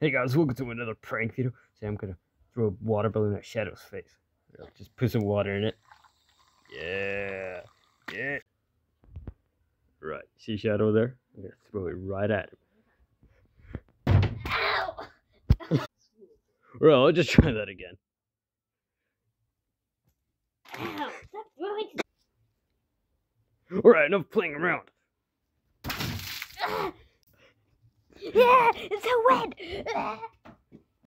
Hey guys, welcome to another prank video. Say I'm gonna throw a water balloon at Shadow's face. Just put some water in it. Yeah, yeah. Right, see Shadow there? I'm gonna throw it right at him. Ow! Well, I'll just try that again. Ow! Stop throwing Alright, enough playing around. Ah! Ah! Yeah, it's so wet.